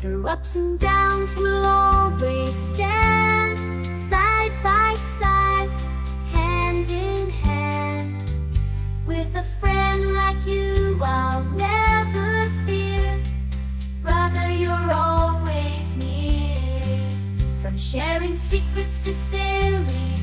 Through ups and downs we'll always stand Side by side, hand in hand. With a friend like you I'll never fear. Brother, you're always near. From sharing secrets to silly